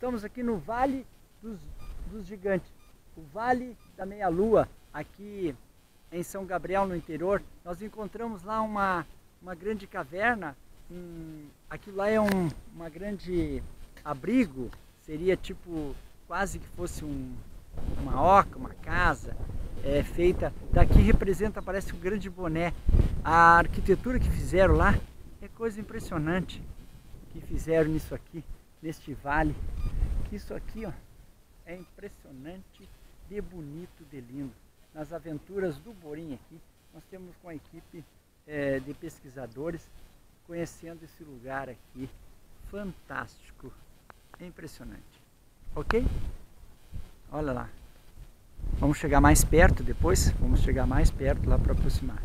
estamos aqui no Vale dos, dos Gigantes, o Vale da Meia Lua, aqui em São Gabriel, no interior. Nós encontramos lá uma, uma grande caverna, um, aquilo lá é um uma grande abrigo, seria tipo quase que fosse um, uma oca, uma casa, é, feita, daqui representa, parece um grande boné. A arquitetura que fizeram lá é coisa impressionante que fizeram nisso aqui, neste vale. Isso aqui ó, é impressionante de bonito, de lindo. Nas aventuras do Borim aqui, nós temos com a equipe é, de pesquisadores conhecendo esse lugar aqui. Fantástico, é impressionante. Ok? Olha lá. Vamos chegar mais perto depois? Vamos chegar mais perto lá para aproximar.